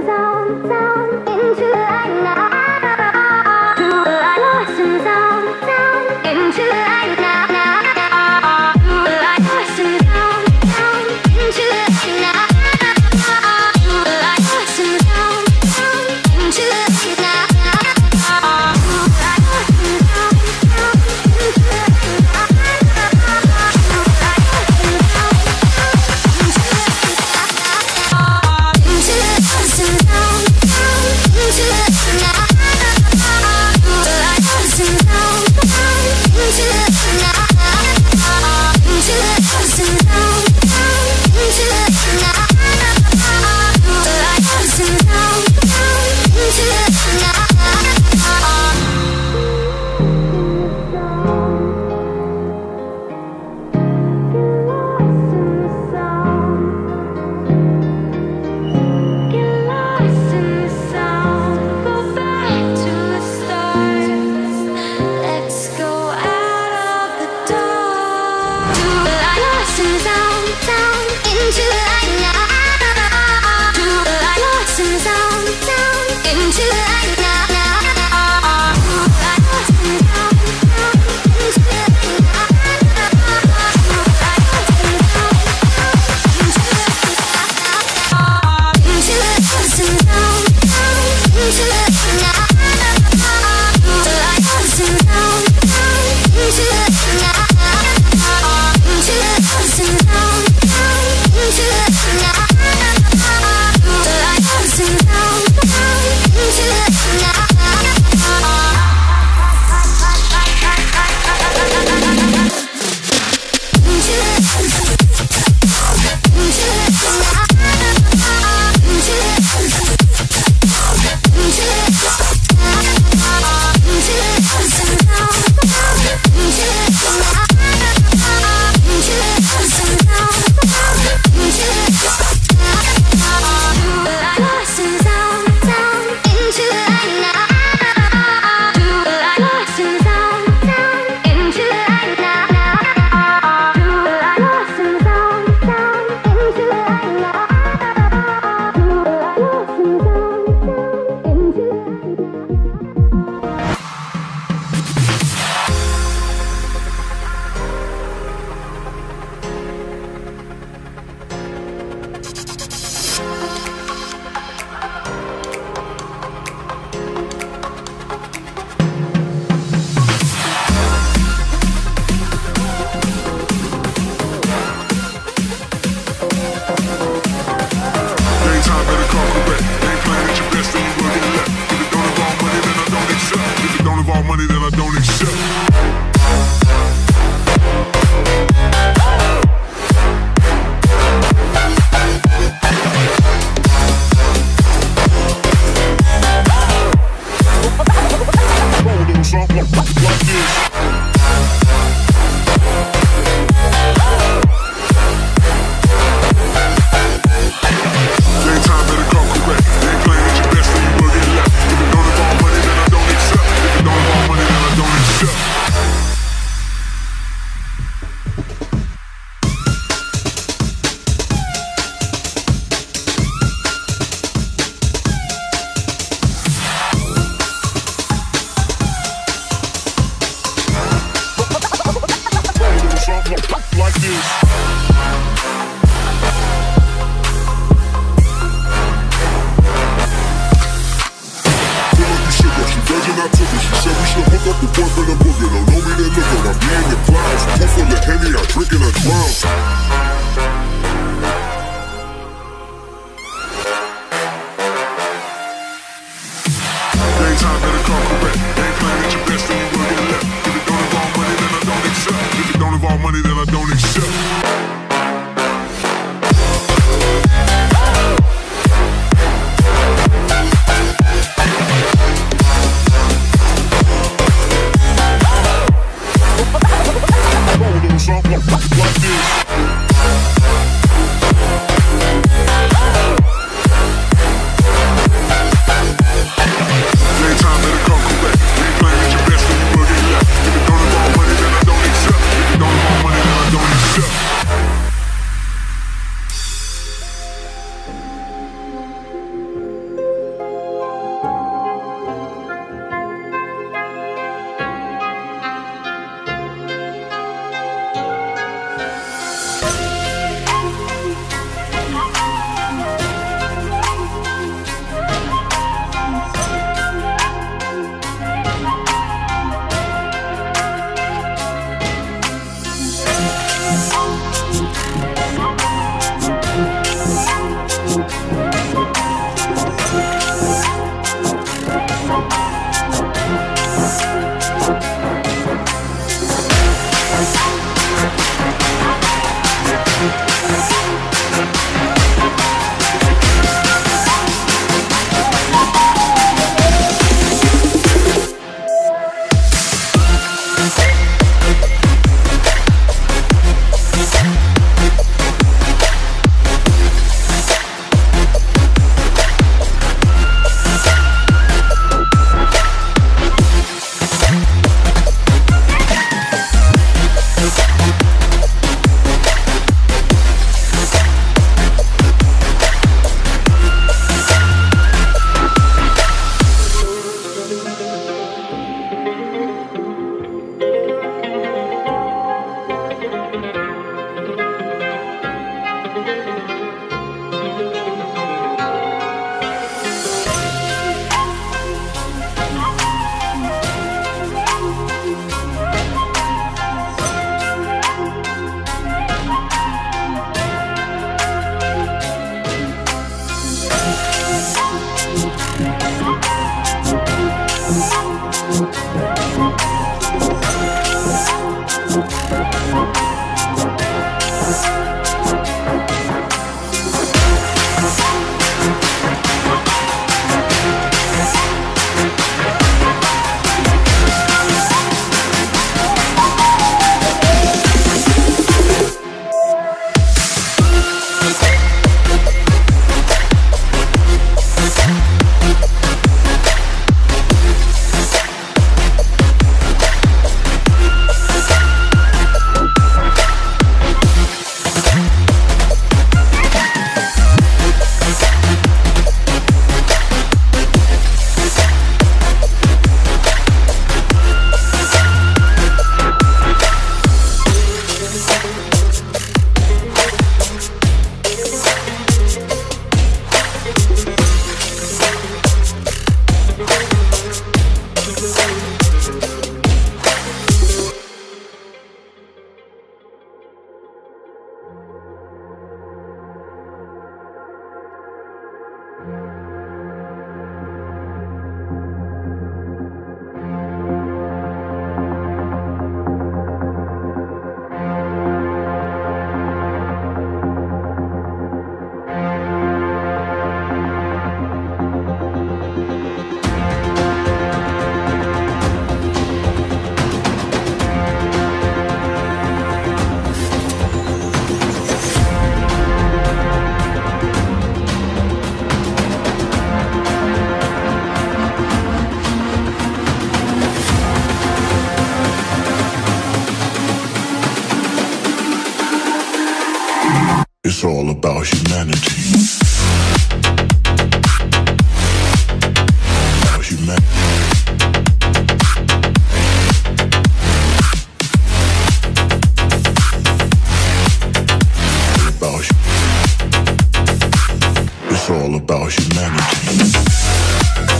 If it don't all about humanity.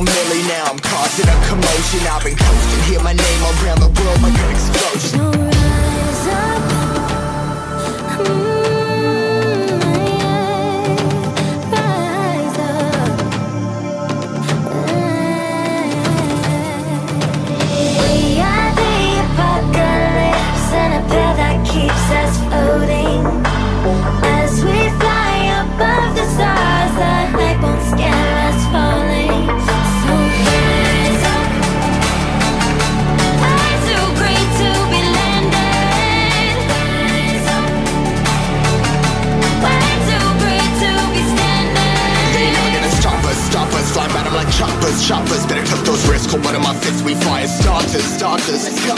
Millie, now I'm causing a commotion. I've been coasting, hear my name around the world like an explosion. this, start this.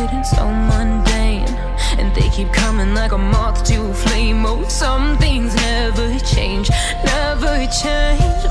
stupid so mundane And they keep coming like a moth to a flame. Oh, some things never change, never change.